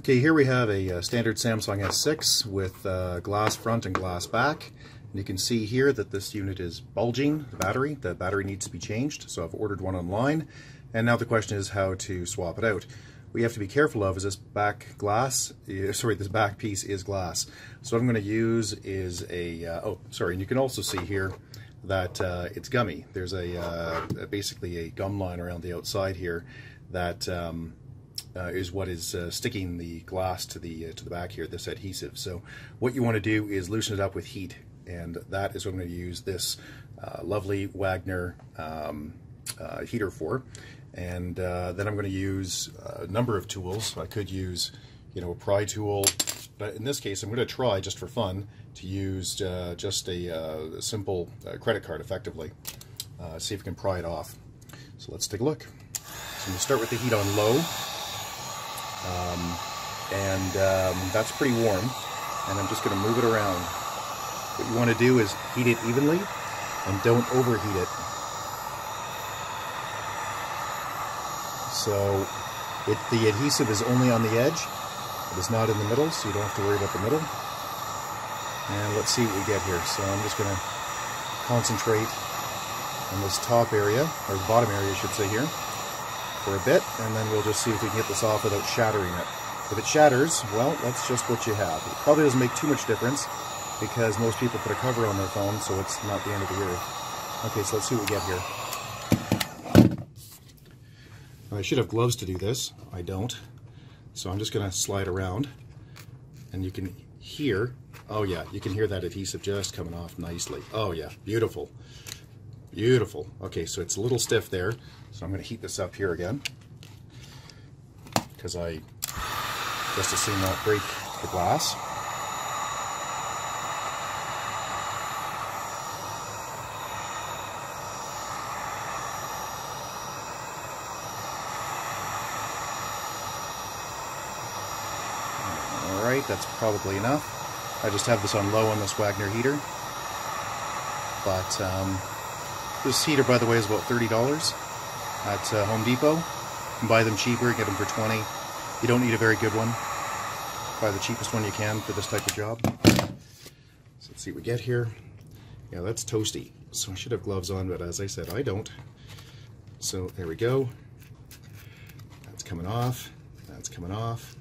Okay, here we have a, uh, standard Samsung S6 with uh, glass front and glass back. And you can see here that this unit is bulging, the battery. The battery needs to be changed, so I've ordered one online. And now the question is how to swap it out. What you have to be careful of is this back glass, sorry, this back piece is glass. So what I'm going to use is a, uh, oh, sorry, and you can also see here that uh, it's gummy. There's a uh, basically a gum line around the outside here that um, uh, is what is uh, sticking the glass to the uh, to the back here, this adhesive. So what you want to do is loosen it up with heat, and that is what I'm going to use this uh, lovely Wagner um, uh, heater for. And uh, then I'm going to use a number of tools. I could use, you know, a pry tool, but in this case, I'm going to try just for fun to use just a, a simple credit card, effectively. see if we can pry it off. So let's take a look. So I'm going to start with the heat on low. Um, and um, that's pretty warm. And I'm just going to move it around. What you want to do is heat it evenly and don't overheat it. So it, the adhesive is only on the edge. It is not in the middle, so you don't have to worry about the middle. And let's see what we get here. So I'm just going to concentrate on this top area, or bottom area I should say here for a bit, and then we'll just see if we can get this off without shattering it. If it shatters, well, that's just what you have. It probably doesn't make too much difference because most people put a cover on their phone, so it's not the end of the earth. Okay, so let's see what we get here. I should have gloves to do this. I don't. So I'm just going to slide around, and you can hear, oh yeah, you can hear that adhesive just coming off nicely. Oh yeah, beautiful. Beautiful. Okay, so it's a little stiff there, so I'm going to heat this up here again because I just assume not break the glass. Alright, that's probably enough. I just have this on low on this Wagner heater. But um, this heater, by the way, is about $30 at uh, Home Depot. You can buy them cheaper, get them for 20 You don't need a very good one. Buy the cheapest one you can for this type of job. So let's see what we get here. Yeah, that's toasty. So I should have gloves on, but as I said, I don't. So there we go. That's coming off. That's coming off.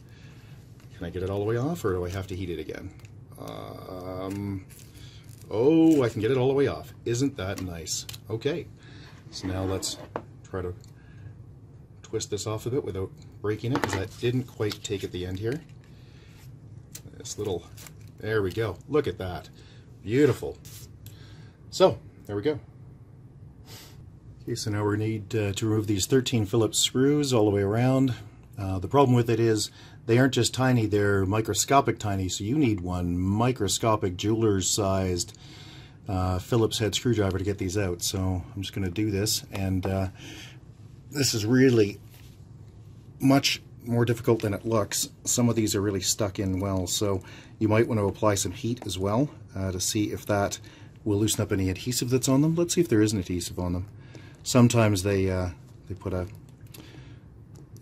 Can I get it all the way off, or do I have to heat it again? Um, Oh, I can get it all the way off. Isn't that nice? Okay, so now let's try to twist this off a bit without breaking it, because that didn't quite take at the end here. This little, there we go. Look at that. Beautiful. So, there we go. Okay, so now we need uh, to remove these 13 Phillips screws all the way around. Uh, the problem with it is they aren't just tiny, they're microscopic tiny, so you need one microscopic jeweler's sized uh, Phillips head screwdriver to get these out. So I'm just going to do this, and uh, this is really much more difficult than it looks. Some of these are really stuck in well, so you might want to apply some heat as well uh, to see if that will loosen up any adhesive that's on them. Let's see if there is an adhesive on them. Sometimes they uh, they put a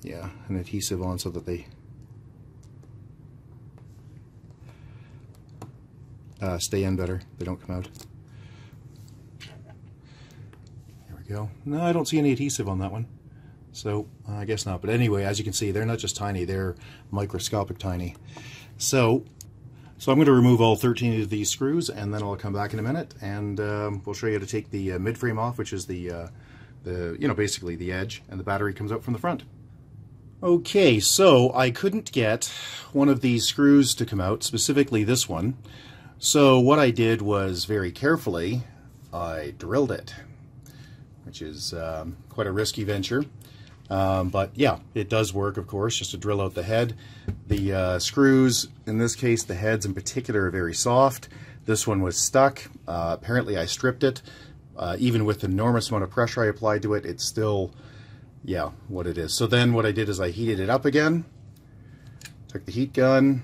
yeah an adhesive on so that they uh, stay in better. They don't come out. There we go. No, I don't see any adhesive on that one. So I guess not. But anyway, as you can see, they're not just tiny, they're microscopic tiny. So, so I'm going to remove all 13 of these screws and then I'll come back in a minute and um, we'll show you how to take the uh, off, which is the, uh, the, you know, basically the edge and the battery comes out from the front. Okay, so I couldn't get one of these screws to come out, specifically this one. So what I did was very carefully, I drilled it, which is um, quite a risky venture. Um, but yeah, it does work, of course, just to drill out the head. The uh, screws, in this case, the heads in particular are very soft. This one was stuck. Uh, apparently I stripped it. Uh, even with the enormous amount of pressure I applied to it, it's still, yeah, what it is. So then what I did is I heated it up again, took the heat gun,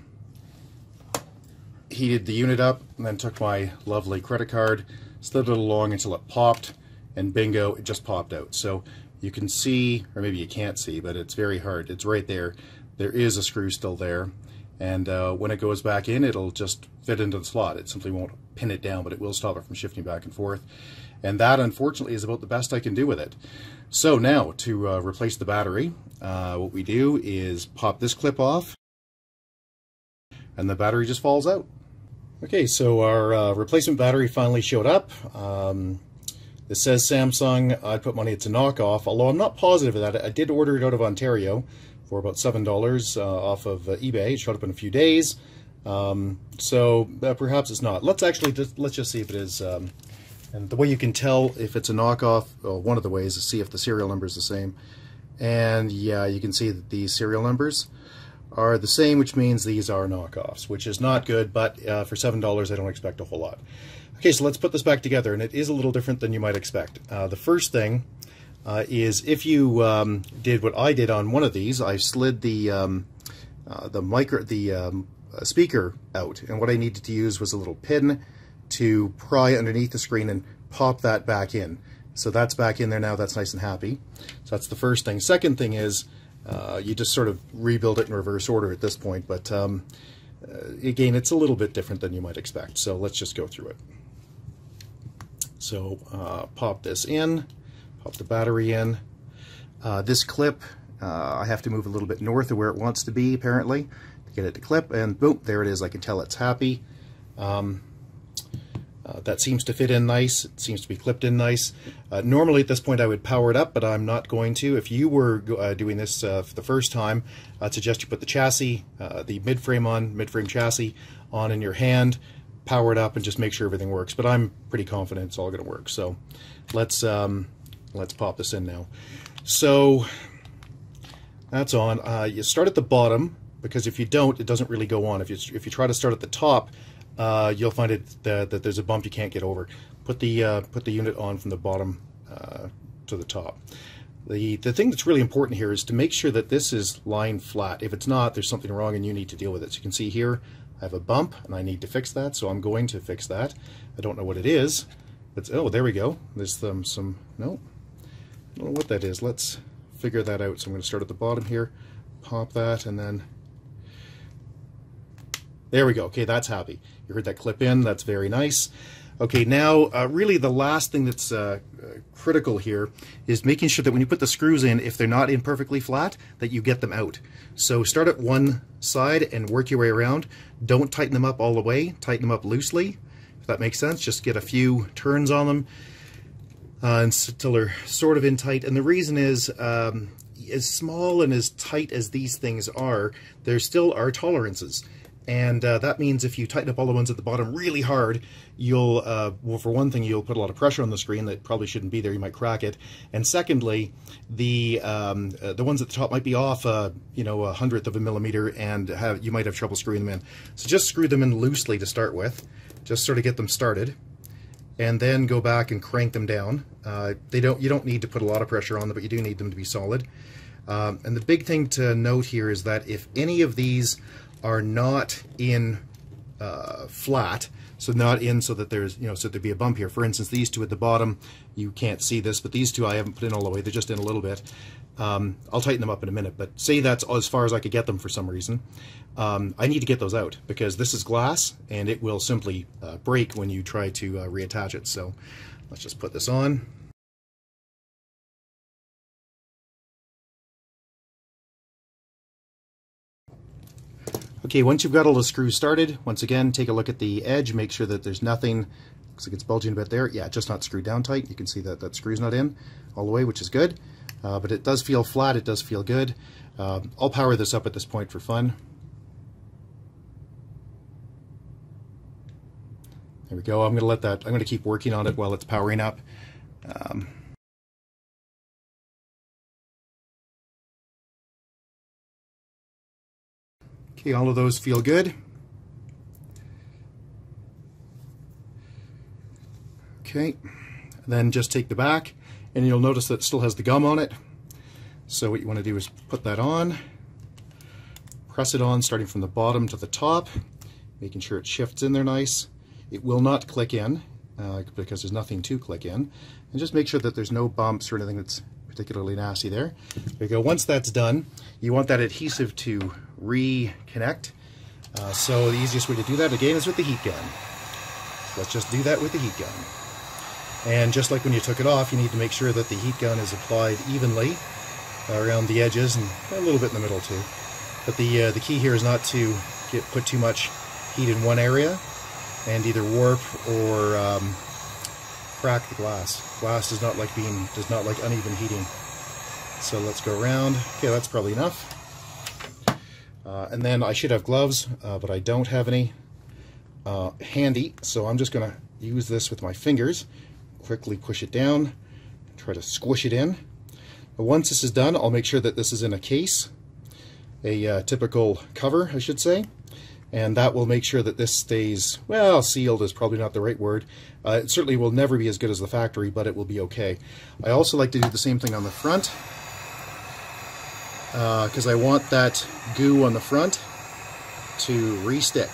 heated the unit up and then took my lovely credit card, slid it along until it popped, and bingo, it just popped out. So you can see, or maybe you can't see, but it's very hard. It's right there. there is a screw still there. And uh, when it goes back in, it'll just fit into the slot. It simply won't pin it down, but it will stop it from shifting back and forth. And that, unfortunately, is about the best I can do with it. So now, to uh, replace the battery, uh, what we do is pop this clip off, and the battery just falls out. Okay, so our uh, replacement battery finally showed up. Um, this says Samsung. I'd put money it's a knockoff, although I'm not positive of that. I did order it out of Ontario for about $7 uh, off of uh, eBay. It showed up in a few days. Um, so uh, perhaps it's not. Let's actually just, let's just see if it is. Um, and the way you can tell if it's a knockoff, well, one of the ways is see if the serial number is the same. And yeah, you can see that these serial numbers are the same, which means these are knockoffs, which is not good, but uh, for $7, I don't expect a whole lot. Okay, so let's put this back together, and it is a little different than you might expect. Uh, the first thing uh, is if you um, did what I did on one of these, I slid the um, uh, the micro the um, speaker out, and what I needed to use was a little pin to pry underneath the screen and pop that back in. So that's back in there now, that's nice and happy. So that's the first thing. Second thing is, uh, you just sort of rebuild it in reverse order at this point, but um, uh, again, it's a little bit different than you might expect. So let's just go through it. So uh, pop this in, pop the battery in. Uh, this clip, uh, I have to move a little bit north of where it wants to be, apparently, to get it to clip, and boom, there it is. I can tell it's happy. Um, uh, that seems to fit in nice. It seems to be clipped in nice. Uh, normally at this point I would power it up, but I'm not going to. If you were uh, doing this for the first time, I'd suggest you put the chassis, the mid-frame on, mid-frame chassis on in your hand, power it up, and just make sure everything works. But I'm pretty confident it's all going to work. So let's um, let's pop this in now. So that's on. Uh, you start at the bottom because if you don't, it doesn't really go on. If you if you try to start at the top, uh, you'll find it that, that, there's a bump you can't get over. Put the uh, put the unit on from the bottom uh, to the top. The, the thing that's really important here is to make sure that this is lined flat. If it's not, there's something wrong and you need to deal with it. So you can see here, I have a bump and I need to fix that, so I'm going to fix that. I don't know what it is, but oh, there we go. There's some, some no, I don't know what that is. Let's figure that out. So I'm going to start at the bottom here, pop that, and then there we go. Okay, that's happy. You heard that clip in. That's very nice. Okay, now uh, really the last thing that's uh, uh, critical here is making sure that when you put the screws in, if they're not in perfectly flat, that you get them out. So start at one side and work your way around. Don't tighten them up all the way. Tighten them up loosely, if that makes sense. Just get a few turns on them uh, until they're sort of in tight. And the reason is um, as small and as tight as these things are, there still are tolerances. And uh, that means if you tighten up all the ones at the bottom really hard, you'll, uh, well, for one thing, you'll put a lot of pressure on the screen that probably shouldn't be there. You might crack it. And secondly, the um, uh, the ones at the top might be off, uh, you know, a hundredth of a millimeter, and have you might have trouble screwing them in. So just screw them in loosely to start with. Just sort of get them started, and then go back and crank them down. Uh, they don't. You don't need to put a lot of pressure on them, but you do need them to be solid. Um, and the big thing to note here is that if any of these are not in uh, flat, so not in so that there's, you know, so there'd be a bump here. For instance, these two at the bottom, you can't see this, but these two I haven't put in all the way. They're just in a little bit. Um, I'll tighten them up in a minute, but say that's as far as I could get them for some reason. Um, I need to get those out because this is glass and it will simply uh, break when you try to uh, reattach it. So let's just put this on. Okay, once you've got all the screws started, once again, take a look at the edge, make sure that there's nothing, looks like it's bulging a bit there. Yeah, just not screwed down tight. You can see that that screw's not in all the way, which is good. Uh, but it does feel flat, it does feel good. Uh, I'll power this up at this point for fun. There we go. I'm going to let that, I'm going to keep working on it while it's powering up. Um, Okay, all of those feel good. Okay, then just take the back and you'll notice that it still has the gum on it. So what you want to do is put that on, press it on starting from the bottom to the top, making sure it shifts in there nice. It will not click in uh, because there's nothing to click in. And just make sure that there's no bumps or anything that's particularly nasty there. There you go. Once that's done, you want that adhesive to reconnect. Uh, so the easiest way to do that, again, is with the heat gun. So let's just do that with the heat gun. And just like when you took it off, you need to make sure that the heat gun is applied evenly around the edges and a little bit in the middle too. But the uh, the key here is not to get put too much heat in one area and either warp or um, crack the glass. Glass does not like being does not like uneven heating. So let's go around. Okay, that's probably enough. Uh, and then I should have gloves, uh, but I don't have any uh, handy. So I'm just going to use this with my fingers. Quickly push it down. Try to squish it in. But once this is done, I'll make sure that this is in a case, a uh, typical cover, I should say and that will make sure that this stays, well, sealed is probably not the right word. Uh, it certainly will never be as good as the factory, but it will be okay. I also like to do the same thing on the front, because uh, I want that goo on the front to re-stick.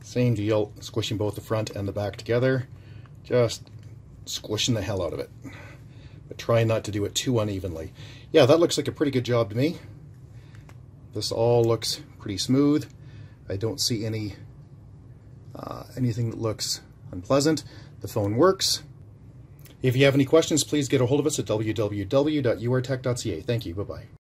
Same deal, squishing both the front and the back together, just squishing the hell out of it. But try not to do it too unevenly. Yeah, that looks like a pretty good job to me. This all looks pretty smooth. I don't see any uh, anything that looks unpleasant. The phone works. If you have any questions, please get a hold of us at www.urtech.ca. Thank you. Bye-bye.